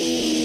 Eee.